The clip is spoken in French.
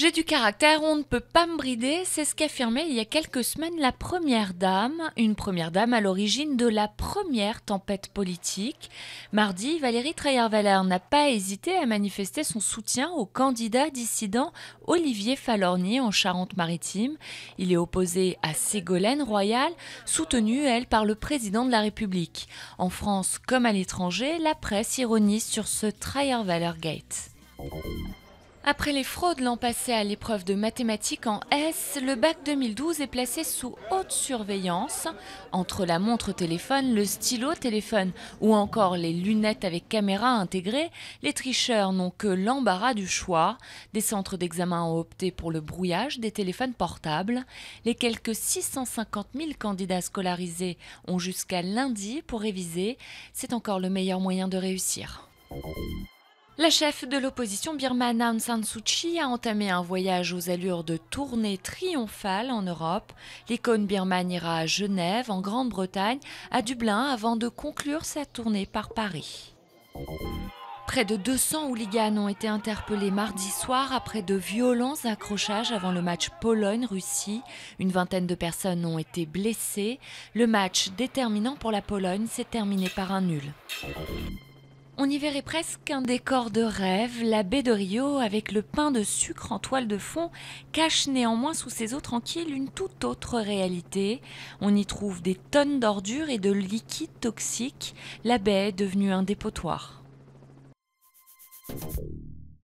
J'ai du caractère, on ne peut pas me brider, c'est ce qu'affirmait il y a quelques semaines la première dame, une première dame à l'origine de la première tempête politique. Mardi, Valérie Trierweiler n'a pas hésité à manifester son soutien au candidat dissident Olivier Falorni en Charente-Maritime. Il est opposé à Ségolène Royal, soutenue, elle, par le président de la République. En France comme à l'étranger, la presse ironise sur ce Trierweiler Gate. Après les fraudes l'an passé à l'épreuve de mathématiques en S, le bac 2012 est placé sous haute surveillance. Entre la montre téléphone, le stylo téléphone ou encore les lunettes avec caméra intégrée, les tricheurs n'ont que l'embarras du choix. Des centres d'examen ont opté pour le brouillage des téléphones portables. Les quelques 650 000 candidats scolarisés ont jusqu'à lundi pour réviser. C'est encore le meilleur moyen de réussir. La chef de l'opposition birmane Aung San Suu Kyi a entamé un voyage aux allures de tournée triomphale en Europe. L'icône birmane ira à Genève, en Grande-Bretagne, à Dublin avant de conclure sa tournée par Paris. Près de 200 hooligans ont été interpellés mardi soir après de violents accrochages avant le match Pologne-Russie. Une vingtaine de personnes ont été blessées. Le match déterminant pour la Pologne s'est terminé par un nul. On y verrait presque un décor de rêve. La baie de Rio, avec le pain de sucre en toile de fond, cache néanmoins sous ses eaux tranquilles une toute autre réalité. On y trouve des tonnes d'ordures et de liquides toxiques. La baie est devenue un dépotoir.